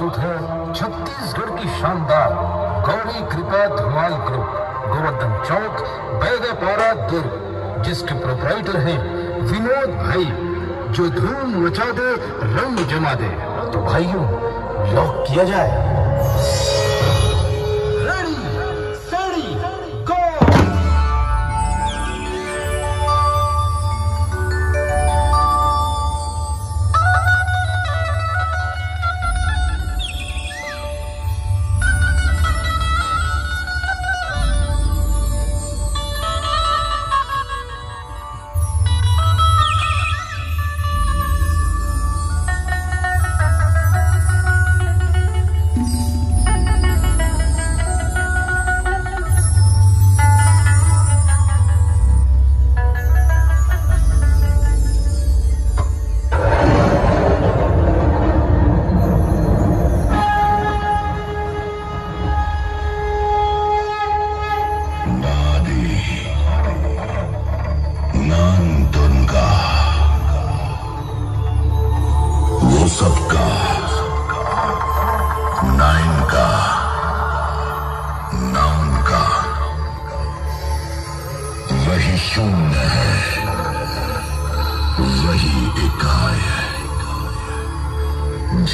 प्रस्तुत है छत्तीसगढ़ की शानदार गौरी कृपा धुमाल ग्रुप गोवर्धन चौक बैगपारा दुर्ग, जिसके प्रोपराइटर हैं विनोद भाई, जो धूम मचा दे, रंग जमा दे। तो भाइयों लॉक किया जाए।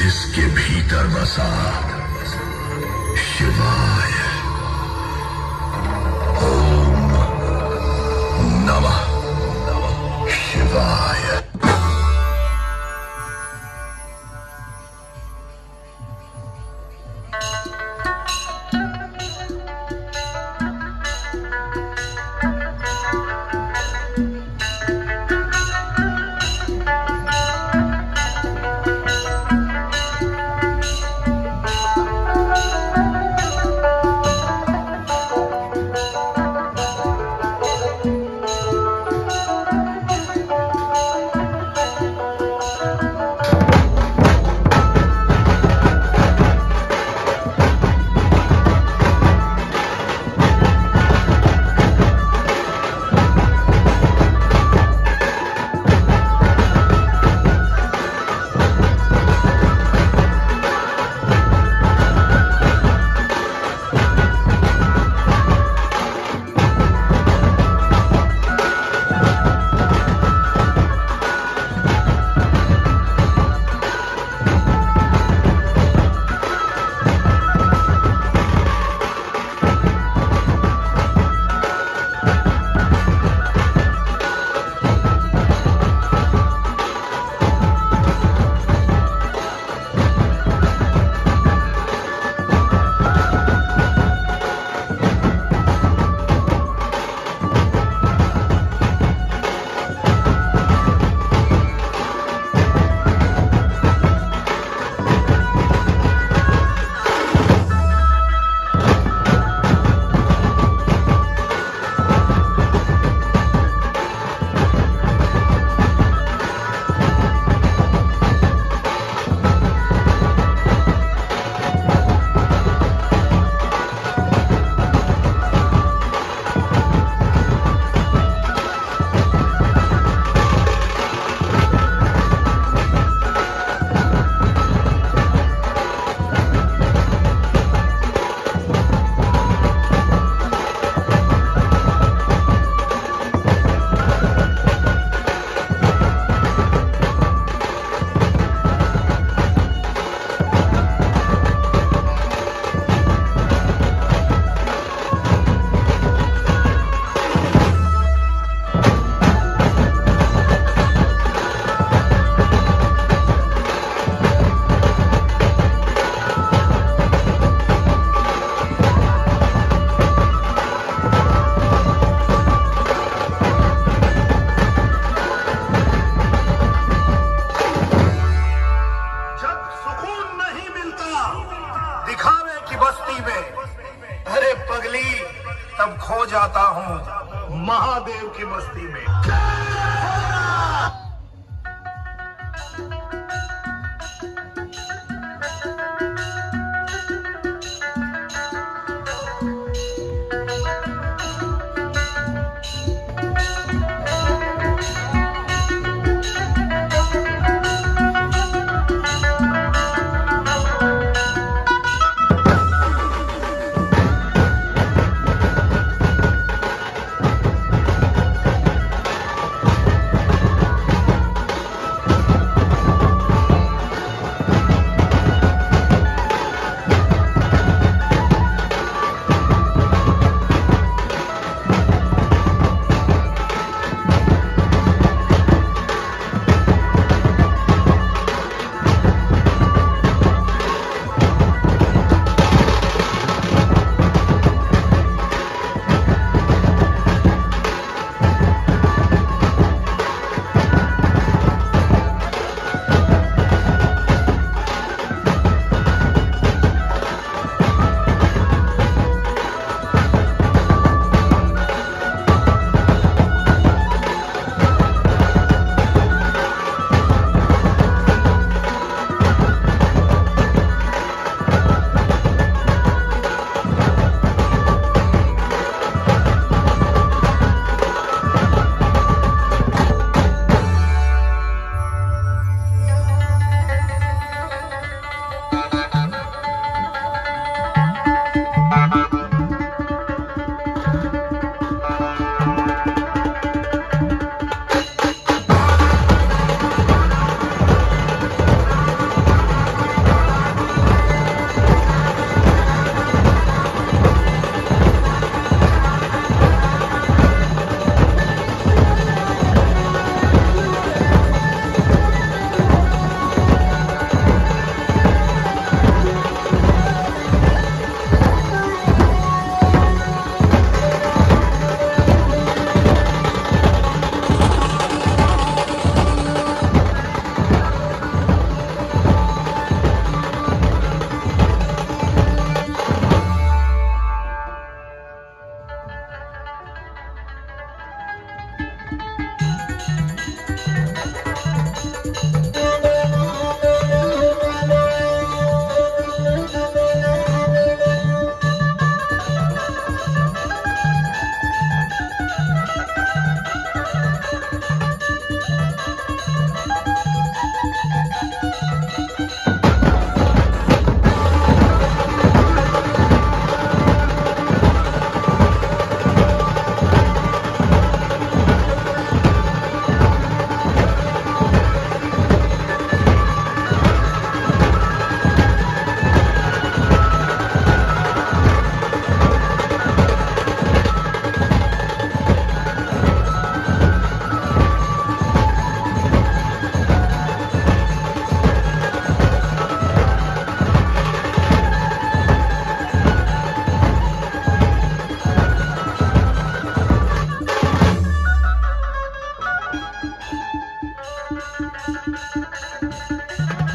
जिसके भीतर बसा शिवाय あっ!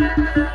Música